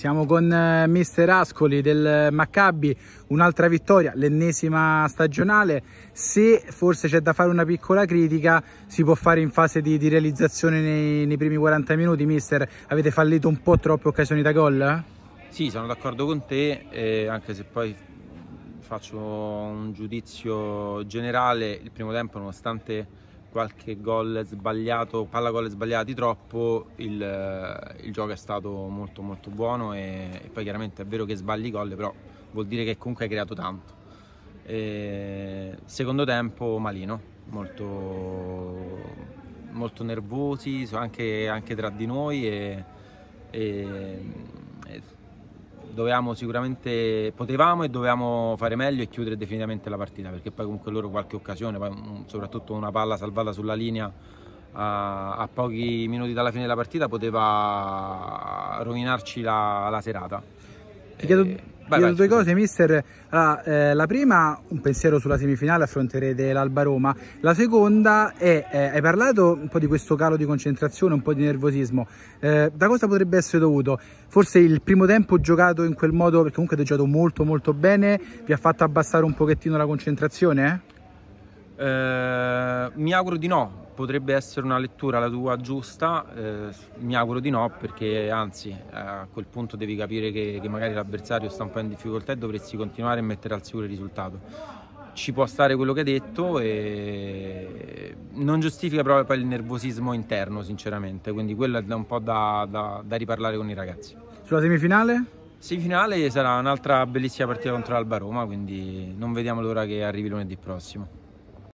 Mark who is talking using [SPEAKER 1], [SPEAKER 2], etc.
[SPEAKER 1] Siamo con eh, mister Ascoli del Maccabi, un'altra vittoria, l'ennesima stagionale. Se forse c'è da fare una piccola critica, si può fare in fase di, di realizzazione nei, nei, primi 40 minuti, mister. Avete fallito un po' troppe occasioni da gol?
[SPEAKER 2] Sì, sono d'accordo con te, eh, anche se poi faccio un giudizio generale. Il primo tempo, nonostante qualche gol sbagliato, palla gol sbagliati troppo, il, eh, il, gioco è stato molto molto buono e, e, poi chiaramente è vero che sbagli gol, però vuol dire che comunque hai creato tanto. E, secondo tempo malino, molto, molto nervosi anche, anche, tra di noi e, e dovevamo sicuramente, potevamo e dovevamo fare meglio e chiudere definitivamente la partita perché poi comunque loro qualche occasione, poi soprattutto una palla salvata sulla linea a, a pochi minuti dalla fine della partita poteva rovinarci la, la serata.
[SPEAKER 1] Ti chiedo, Vai, vai, due cose, mister. Allora, eh, la prima, un pensiero sulla semifinale, affronterete l'Alba Roma. La seconda è, eh, hai parlato un po' di questo calo di concentrazione, un po' di nervosismo. Eh, da cosa potrebbe essere dovuto? Forse il primo tempo giocato in quel modo, perché comunque avete giocato molto molto bene, vi ha fatto abbassare un pochettino la concentrazione?
[SPEAKER 2] Eh, mi auguro di no, potrebbe essere una lettura la tua giusta, eh, mi auguro di no perché anzi a quel punto devi capire che, che magari l'avversario sta un po' in difficoltà e dovresti continuare a mettere al sicuro il risultato. Ci può stare quello che hai detto e non giustifica proprio poi il nervosismo interno sinceramente, quindi quello è un po' da, da, da riparlare con i ragazzi.
[SPEAKER 1] Sulla semifinale?
[SPEAKER 2] Semifinale sarà un'altra bellissima partita contro l'Alba Roma, quindi non vediamo l'ora che arrivi lunedì prossimo.